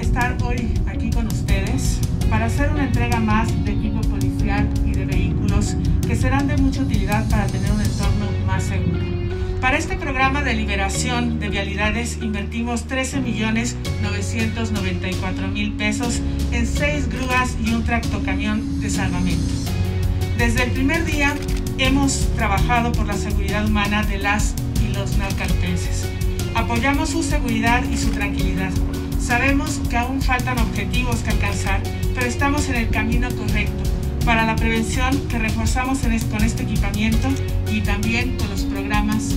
estar hoy aquí con ustedes que serán de mucha utilidad para tener un entorno más seguro. Para este programa de liberación de vialidades invertimos 13 millones 994 mil pesos en seis grúas y un tractocamión de salvamento. Desde el primer día hemos trabajado por la seguridad humana de las y los narcaltenses. Apoyamos su seguridad y su tranquilidad. Sabemos que aún faltan objetivos que alcanzar, pero estamos en el camino correcto para la prevención que reforzamos con este equipamiento y también con los programas.